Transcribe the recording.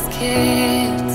kids